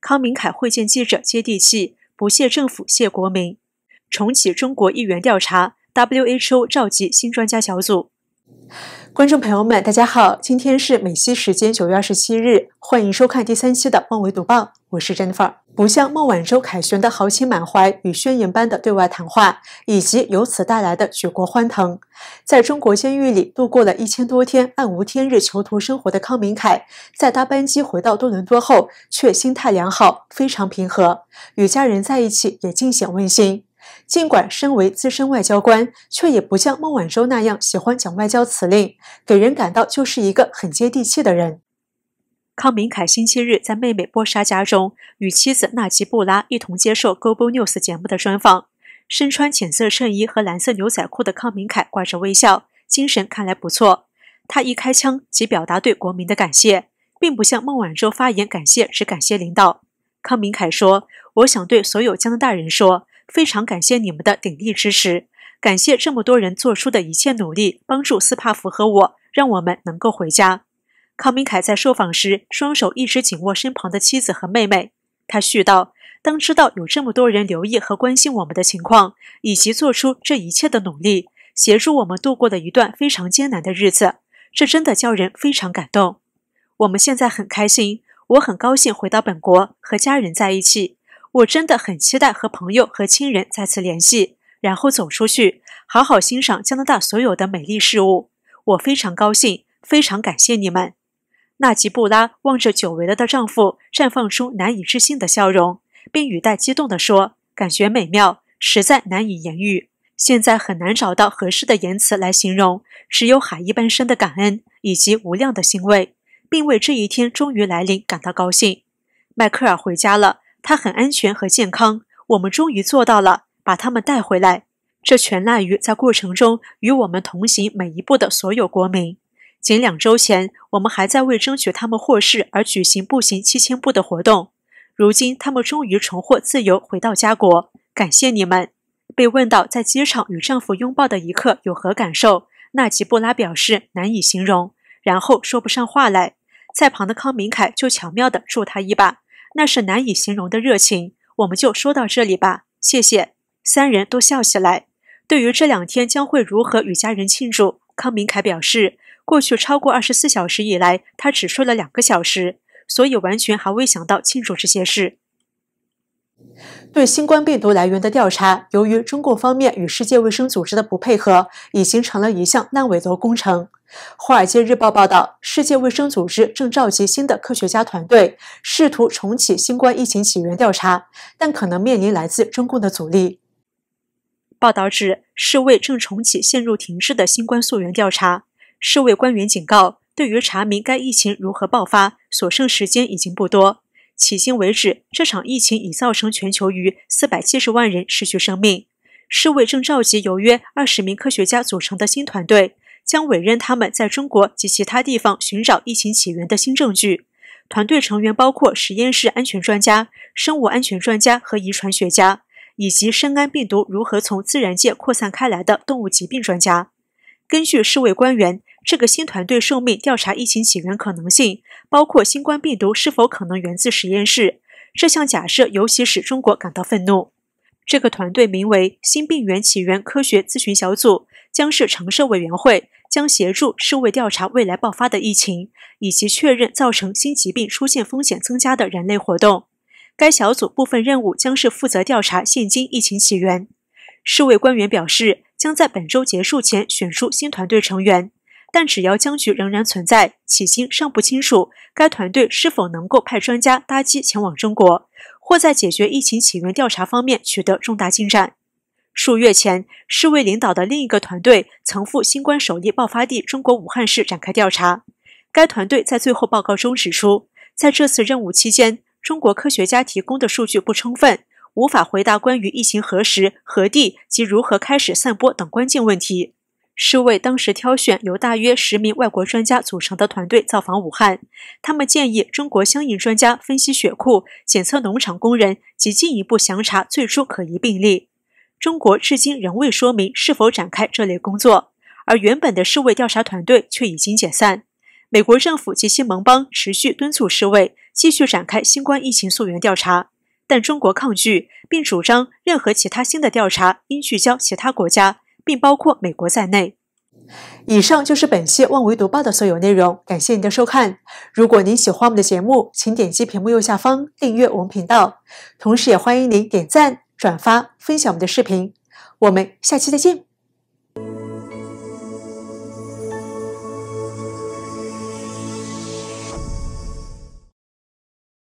康明凯会见记者，接地气，不谢政府，谢国民。重启中国议员调查，WHO 召集新专家小组。观众朋友们，大家好，今天是美西时间九月二十七日，欢迎收看第三期的《孟维读报》，我是 Jennifer。不像孟晚舟凯旋的豪情满怀与宣言般的对外谈话，以及由此带来的举国欢腾，在中国监狱里度过了一千多天暗无天日囚徒生活的康明凯，在搭班机回到多伦多后，却心态良好，非常平和，与家人在一起也尽显温馨。尽管身为资深外交官，却也不像孟晚舟那样喜欢讲外交辞令，给人感到就是一个很接地气的人。康明凯星期日在妹妹波莎家中与妻子纳吉布拉一同接受《Global News》节目的专访。身穿浅色衬衣和蓝色牛仔裤的康明凯挂着微笑，精神看来不错。他一开枪即表达对国民的感谢，并不像孟晚舟发言感谢只感谢领导。康明凯说：“我想对所有加拿大人说，非常感谢你们的鼎力支持，感谢这么多人做出的一切努力，帮助斯帕福和我，让我们能够回家。”康明凯在受访时，双手一直紧握身旁的妻子和妹妹。他絮道：“当知道有这么多人留意和关心我们的情况，以及做出这一切的努力，协助我们度过了一段非常艰难的日子，这真的叫人非常感动。我们现在很开心，我很高兴回到本国和家人在一起。我真的很期待和朋友和亲人再次联系，然后走出去，好好欣赏加拿大所有的美丽事物。我非常高兴，非常感谢你们。”纳吉布拉望着久违了的丈夫，绽放出难以置信的笑容，并语带激动地说：“感觉美妙，实在难以言喻。现在很难找到合适的言辞来形容，只有海一般深的感恩以及无量的欣慰，并为这一天终于来临感到高兴。”迈克尔回家了，他很安全和健康。我们终于做到了，把他们带回来。这全赖于在过程中与我们同行每一步的所有国民。仅两周前，我们还在为争取他们获释而举行步行七千步的活动。如今，他们终于重获自由，回到家国。感谢你们！被问到在机场与丈夫拥抱的一刻有何感受，纳吉布拉表示难以形容，然后说不上话来。在旁的康明凯就巧妙地助他一把，那是难以形容的热情。我们就说到这里吧，谢谢。三人都笑起来。对于这两天将会如何与家人庆祝，康明凯表示。过去超过二十四小时以来，他只睡了两个小时，所以完全还未想到庆祝这些事。对新冠病毒来源的调查，由于中共方面与世界卫生组织的不配合，已形成了一项烂尾楼工程。《华尔街日报》报道，世界卫生组织正召集新的科学家团队，试图重启新冠疫情起源调查，但可能面临来自中共的阻力。报道指，世卫正重启陷入停滞的新冠溯源调查。世卫官员警告，对于查明该疫情如何爆发，所剩时间已经不多。迄今为止，这场疫情已造成全球逾四百七十万人失去生命。世卫正召集由约二十名科学家组成的新团队，将委任他们在中国及其他地方寻找疫情起源的新证据。团队成员包括实验室安全专家、生物安全专家和遗传学家，以及深谙病毒如何从自然界扩散开来的动物疾病专家。根据世卫官员。这个新团队受命调查疫情起源可能性，包括新冠病毒是否可能源自实验室。这项假设尤其使中国感到愤怒。这个团队名为新病原起源科学咨询小组，将是常设委员会，将协助世卫调查未来爆发的疫情，以及确认造成新疾病出现风险增加的人类活动。该小组部分任务将是负责调查现今疫情起源。世卫官员表示，将在本周结束前选出新团队成员。但只要僵局仍然存在，迄今尚不清楚该团队是否能够派专家搭机前往中国，或在解决疫情起源调查方面取得重大进展。数月前，世卫领导的另一个团队曾赴新冠首例爆发地中国武汉市展开调查。该团队在最后报告中指出，在这次任务期间，中国科学家提供的数据不充分，无法回答关于疫情何时、何地及如何开始散播等关键问题。世卫当时挑选由大约十名外国专家组成的团队造访武汉，他们建议中国相应专家分析血库、检测农场工人及进一步详查最初可疑病例。中国至今仍未说明是否展开这类工作，而原本的世卫调查团队却已经解散。美国政府及其盟邦持续敦促世卫继续展开新冠疫情溯源调查，但中国抗拒，并主张任何其他新的调查应聚焦其他国家，并包括美国在内。以上就是本期《万维读报》的所有内容，感谢您的收看。如果您喜欢我们的节目，请点击屏幕右下方订阅我们频道，同时也欢迎您点赞、转发、分享我们的视频。我们下期再见。